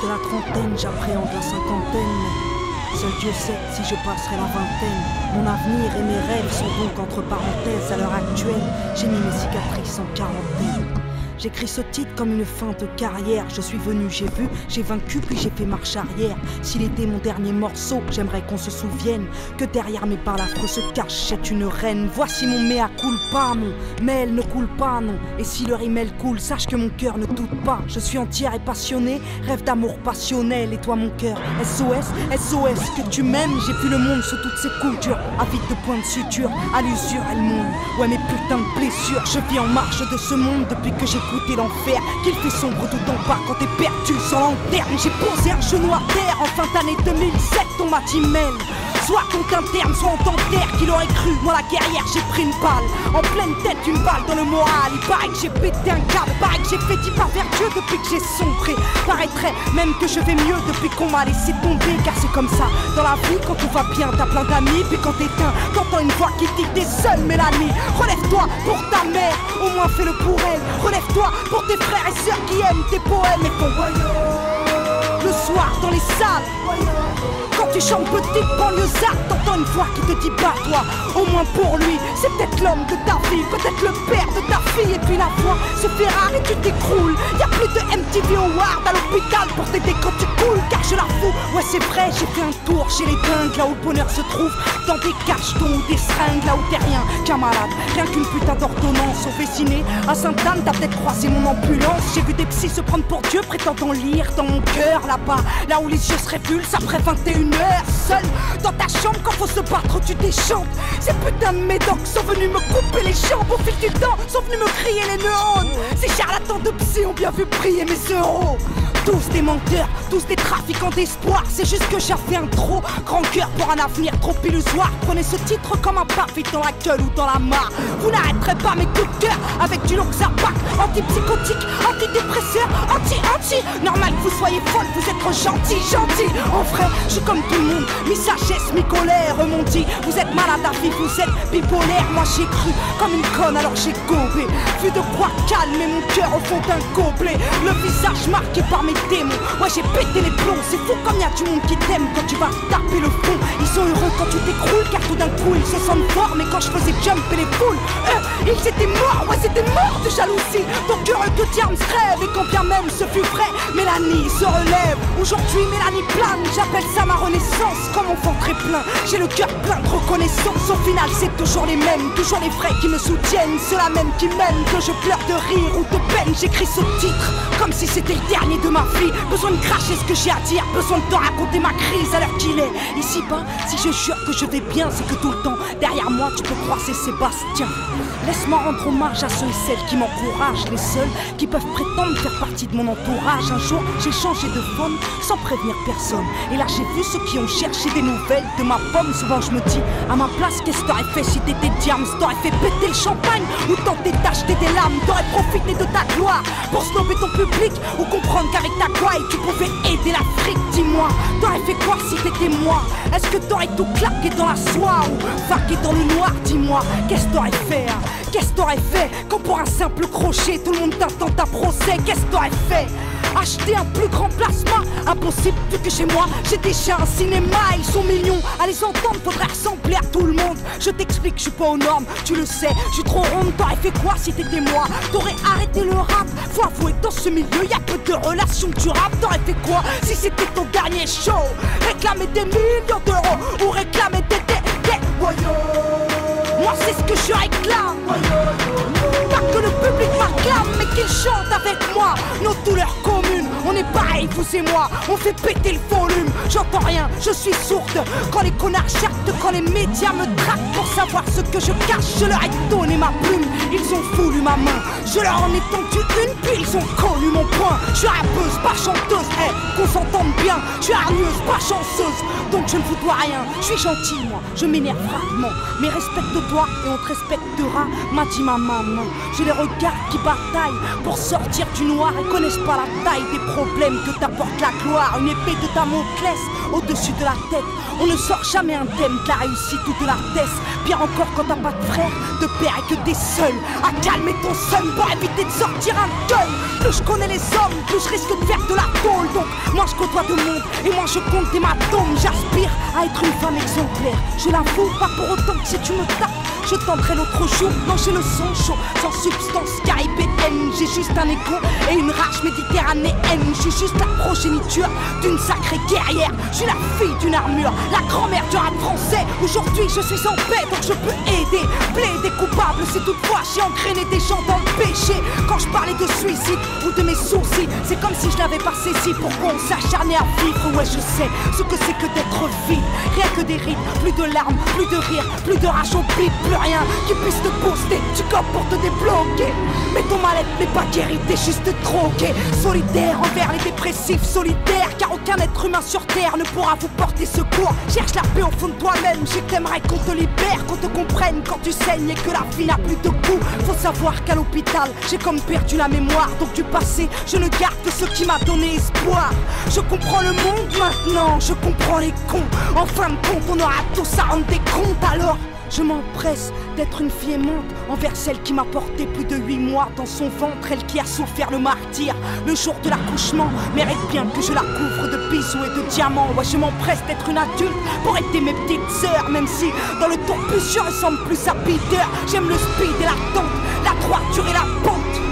de la trentaine, j'appréhende la cinquantaine. Seul Dieu sait si je passerai la vingtaine. Mon avenir et mes rêves sont donc entre parenthèses à l'heure actuelle. J'ai mis mes cicatrices en quarantaine. J'écris ce titre comme une fin de carrière. Je suis venu, j'ai vu, j'ai vaincu, puis j'ai fait marche arrière. S'il était mon dernier morceau, j'aimerais qu'on se souvienne que derrière mes balafres se cachait une reine. Voici mon mea culpa, mon mail ne coule pas, non. Et si le rimel coule, sache que mon cœur ne doute pas. Je suis entière et passionnée, rêve d'amour passionnel. Et toi, mon cœur, SOS, SOS, que tu m'aimes. J'ai vu le monde sous toutes ses coutures, avide de points de suture, à l'usure, elle monte. Ouais, mes putains de blessures, je vis en marche de ce monde depuis que j'ai Qu'il fait sombre tout en bas quand t'es perdu sans lanterne. J'ai posé un genou à terre en fin d'année 2007, on m'a dit mail. Soit on t'interne, soit on t'enterre. Qu'il aurait cru, moi la guerrière, j'ai pris une balle. En pleine tête, une balle dans le moral. Il paraît que j'ai pété un câble, paraît que j'ai fait dix pas vers Dieu depuis que j'ai sombré. Paraîtrait même que je vais mieux depuis qu'on m'a laissé tomber. Car c'est comme ça, dans la vie, quand tout va bien, t'as plein d'amis. Puis quand t'éteins, t'entends une voix qui dit t'es seule, Mélanie. Relève-toi pour ta mère, au moins fais-le pour elle. Relève-toi pour tes frères et sœurs qui aiment tes poèmes et ton royaume. Le soir, dans les salles. Tu chantes petite banlieusarde, t'entends une voix qui te dit pas toi Au moins pour lui, c'est peut-être l'homme de ta vie, peut-être le père de ta fille. Et puis la voix se fait rare et tu t'écroules. Y'a plus de MTV Award à l'hôpital pour t'aider quand tu coules Car je la fous, ouais c'est vrai, j'ai fait un tour chez les dingues Là où le bonheur se trouve, dans des cachetons ou des seringues Là où t'es rien qu'un malade, rien qu'une putain d'ordonnance Au Vessiné, à Sainte-Anne, t'as peut-être croisé mon ambulance. J'ai vu des psys se prendre pour Dieu, prétendant lire dans mon cœur Là-bas, là où les yeux se répulsent après 21 seul. Dans ta chambre quand faut se battre tu déchantes. Ces putains de médocs sont venus me couper les jambes. Au fil du temps sont venus me crier les neurones. Ces charlatans de psy ont bien vu prier mes euros tous des menteurs, tous des trafiquants d'espoir. C'est juste que j'avais un trop grand cœur pour un avenir trop illusoire. Prenez ce titre comme un parfait dans la gueule ou dans la mare. Vous n'arrêterez pas mes coups de cœur avec du Loxapac. Antipsychotique, antidépresseur, anti-anti Normal que vous soyez folle, vous êtes gentil, gentil. En vrai, je suis comme tout le monde, mi sagesse, mi colère M'ont dit, vous êtes malade à vie, vous êtes bipolaire. Moi j'ai cru comme une conne alors j'ai gobé. Vu de quoi calmer mon cœur au fond d'un gobelet. Le visage marqué par mes démons. Ouais j'ai pété les plombs, c'est fou comme y a du monde qui t'aime Quand tu vas taper le fond, ils sont heureux quand tu t'écroules Car tout d'un coup ils se sentent forts. Mais quand je faisais jumper les foules, eux ils étaient morts. Ouais c'était mort de jalousie. Donc heureux que Diams rêve. Et quand bien même ce fut vrai, Mélanie se relève. Aujourd'hui Mélanie plane, j'appelle ça ma renaissance Comme mon ventre est plein, j'ai le cœur plein de reconnaissance. Au final c'est toujours les mêmes, toujours les vrais qui me soutiennent. Ceux-là même qui m'aiment, que je pleure de rire ou de peine. J'écris ce titre comme si c'était le dernier de ma Besoin de cracher ce que j'ai à dire, besoin de te raconter ma crise à l'heure qu'il est. Ici bas, si je jure que je vais bien, c'est que tout le temps Derrière moi tu peux croiser Sébastien. Laisse-moi rendre hommage à ceux et celles qui m'encouragent Les seuls qui peuvent prétendre faire partie de mon entourage. Un jour j'ai changé de forme sans prévenir personne. Et là j'ai vu ceux qui ont cherché des nouvelles de ma pomme. Souvent je me dis, à ma place qu'est-ce que t'aurais fait si t'étais diams T'aurais fait péter le champagne ou tenter d'acheter des lames? T'aurais profité de ta gloire pour snobber ton public Ou comprendre qu'avec ta gouaille tu pouvais aider l'Afrique Dis-moi, t'aurais fait quoi si t'étais moi. Est-ce que t'aurais tout claqué dans la soie ou vaqué dans le noir Dis-moi, qu'est-ce que t'aurais fait hein? Qu'est-ce que t'aurais fait quand pour un simple crochet tout le monde t'attend ta procès Qu'est-ce que t'aurais fait Acheter un plus grand plasma Impossible vu que chez moi j'ai déjà un cinéma Ils sont millions à les entendre faudrait ressembler à tout le monde Je t'explique je suis pas aux normes tu le sais Je suis trop ronde t'aurais fait quoi si t'étais moi T'aurais arrêté le rap Faut avouer dans ce milieu y a peu de relations durables T'aurais fait quoi si c'était ton dernier show Réclamer des millions d'euros Ou réclamer des des des Moi c'est ce que je réclame que le public m'acclame mais qu'il chante avec moi. Nos douleurs communes On est pareil vous et moi. On fait péter le volume. J'entends rien, je suis sourde. Quand les connards chartent, quand les médias me traquent Pour savoir ce que je cache Je leur ai donné ma plume. Ils ont voulu ma main. Je leur en ai tendu une puis ils ont connu mon point. Je suis rappeuse, pas chanteuse. Eh, qu'on s'entende bien. Je suis hargneuse, pas chanceuse. Donc je ne vous dois rien. Je suis gentille moi, je m'énerve rarement. Mais respecte-toi et on te respectera M'a dit ma maman Les regards qui bataillent pour sortir du noir et connaissent pas la taille des problèmes que t'apporte la gloire. Une épée de Damoclès au-dessus de la tête. On ne sort jamais un thème de la réussite ou de l'artesse. Pire encore quand t'as pas de frère, de père et que t'es seul. À calmer ton son pour éviter de sortir un gun. Plus je connais les hommes, plus je risque de faire de la tôle. Donc moi je côtoie de monde et moi je compte des matomes. J'aspire à être une femme exemplaire. Je l'avoue, pas pour autant que si tu me tapes. Je tenterai l'autre jour, j'ai le son chaud, sans substance caribéenne. J'ai juste un écho et une rage méditerranéenne. Je suis juste la progéniture d'une sacrée Je suis la fille d'une armure, la grand-mère du rap français. Aujourd'hui je suis en paix, donc je peux aider. Plaider coupable, c'est toutefois j'ai engrainé des gens dans le péché. Quand je parlais de suicide ou de mes soucis, c'est comme si je n'avais pas cessé pour qu'on s'acharner à vivre? Ouais, je sais ce que c'est que d'être vide. Rien que des rides, plus de larmes, plus de rire, plus de rage au bide, plus rien qui puisse te booster. Tu copes pour te débloquer. Mais ton mal-être n'est pas guéri, t'es juste drogué. Solitaire envers les dépressifs, solitaire. Aucun être humain sur terre ne pourra vous porter secours. Cherche la paix au fond de toi-même. Je t'aimerais qu'on te libère, qu'on te comprenne quand tu saignes et que la vie n'a plus de goût. Faut savoir qu'à l'hôpital, j'ai comme perdu la mémoire. Donc du passé, je ne garde que ce qui m'a donné espoir. Je comprends le monde maintenant, je comprends les cons. En fin de compte, on aura tous à rendre des comptes alors. Je m'empresse d'être une fille aimante envers celle qui m'a porté plus de huit mois dans son ventre, elle qui a souffert le martyr. Le jour de l'accouchement mérite bien que je la couvre de bisous et de diamants. Ouais, je m'empresse d'être une adulte pour aider mes petites sœurs, même si dans le tourbus je ressemble plus à Peter. J'aime le speed et la tente, la droiture et la pente.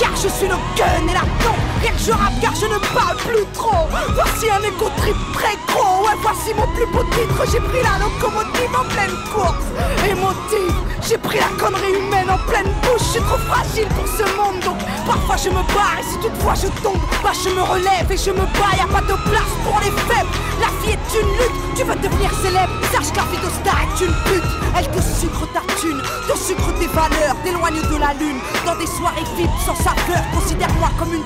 Car je suis le gun et la tente Rien que je rappe car je ne parle plus trop. Voici un écho trip très gros. Ouais voici mon plus beau titre. J'ai pris la locomotive en pleine course. Émotive J'ai pris la connerie humaine en pleine bouche. Je suis trop fragile pour ce monde. Donc parfois je me barre Et si toutefois je tombe Bah je me relève et je me bats. Y'a pas de place pour les faibles. La vie est une lutte. Tu veux devenir célèbre. Sache que star est une pute. Elle te sucre ta thune. Te sucre tes valeurs. T'éloigne de la lune. Dans des soirées vides sans Considère-moi comme une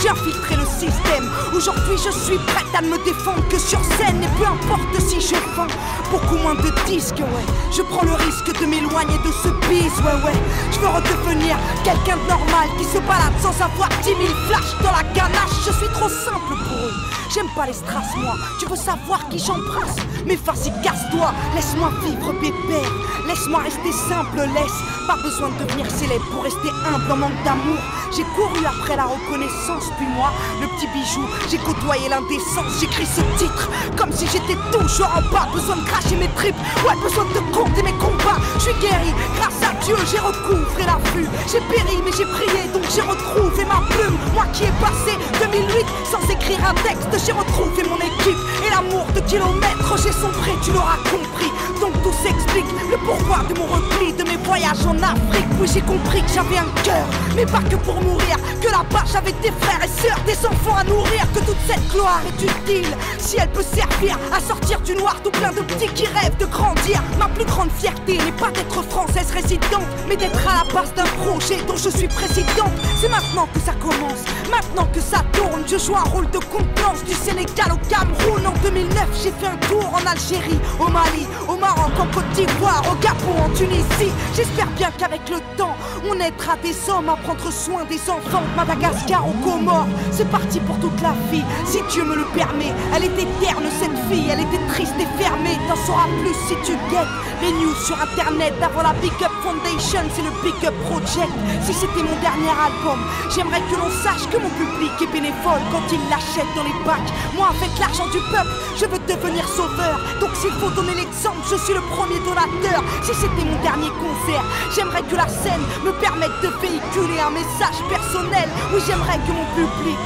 J'ai infiltré le système. Aujourd'hui je suis prête à me défendre. Que sur scène Et peu importe si je vends Beaucoup moins de disques ouais. Je prends le risque de m'éloigner de ce bise Ouais ouais. Je veux redevenir quelqu'un de normal Qui se balade sans avoir 10 000 flashs dans la ganache. Je suis trop simple pour eux J'aime pas les strass moi Tu veux savoir qui j'embrasse? Mais vas-y casse-toi Laisse-moi vivre pépère Laisse-moi rester simple Laisse pas besoin de devenir célèbre pour rester humble en manque d'amour. J'ai couru après la reconnaissance, puis moi, le petit bijou, j'ai côtoyé l'indécence. J'écris ce titre comme si j'étais toujours en bas. Besoin de cracher mes tripes, ouais, besoin de compter mes combats. Je suis guéri, grâce à Dieu, j'ai recouvré la vue. J'ai péri, mais j'ai prié, donc j'ai retrouvé ma plume. Moi qui ai passé 2008 sans écrire un texte, j'ai retrouvé mon équipe et l'amour de kilomètres. J'ai sombré, tu l'auras compris. Donc tout s'explique, le pourquoi de mon repli, de mes voyages en Afrique. Oui, j'ai compris que j'avais un cœur, mais pas que pour mourir. Que là-bas j'avais des frères et sœurs, des enfants à nourrir. Que toute cette gloire est utile si elle peut servir à sortir du noir tout plein de petits qui rêvent de grandir. Ma plus grande fierté n'est pas d'être française résidente, mais d'être à la base d'un projet dont je suis présidente. C'est maintenant que ça commence, maintenant que ça tourne. Je joue un rôle de contenance du Sénégal au Cameroun. En 2009, j'ai fait un tour en Algérie, au Mali, au En Côte d'Ivoire, au Gabon, en Tunisie. J'espère bien qu'avec le temps, on aidera des hommes à prendre soin des enfants de Madagascar aux Comores. C'est parti pour toute la vie, si Dieu me le permet. Elle était terne cette fille, elle était triste et fermée. T'en sauras plus si tu guettes les news sur internet. Avant la Big Up Foundation, c'est le Big Up Project. Si c'était mon dernier album, j'aimerais que l'on sache que mon public est bénévole quand il l'achète dans les bacs. Moi, avec l'argent du peuple, je veux devenir sauveur. Donc s'il faut donner l'exemple, je suis le premier donateur. Si c'était mon dernier concert, j'aimerais que la scène me permette de véhiculer un message personnel. Oui, j'aimerais que mon public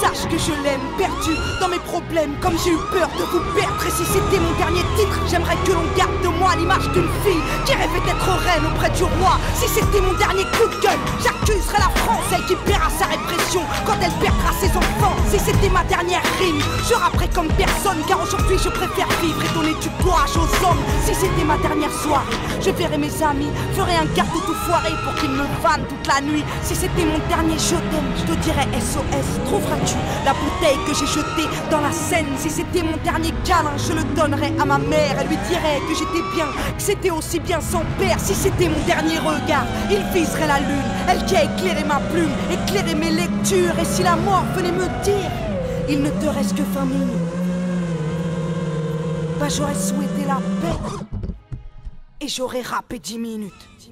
sache que je l'aime, perdu dans mes problèmes, comme j'ai eu peur de vous perdre. Et si c'était mon dernier titre, j'aimerais que l'on garde de moi l'image d'une fille qui rêvait d'être reine auprès du roi. Si c'était mon dernier coup de gueule, j'accuserais la France, elle qui paiera sa répression quand elle c'était ma dernière rime. Je rapperai comme personne, car aujourd'hui je préfère vivre et donner du courage aux hommes. Si c'était ma dernière soirée, je verrais mes amis, ferais un gâteau tout foiré pour qu'ils me vannent toute la nuit. Si c'était mon dernier je t'aime, je te dirais SOS. Trouveras-tu la bouteille que j'ai jetée dans la Seine? Si c'était mon dernier câlin, je le donnerais à ma mère. Elle lui dirait que j'étais bien, que c'était aussi bien sans père. Si c'était mon dernier regard, il viserait la lune. Elle qui a éclairé ma plume, éclairé mes lectures. Et si la mort venait me dire, il ne te reste que 20 minutes, bah j'aurais souhaité la paix et j'aurais rappé 10 minutes.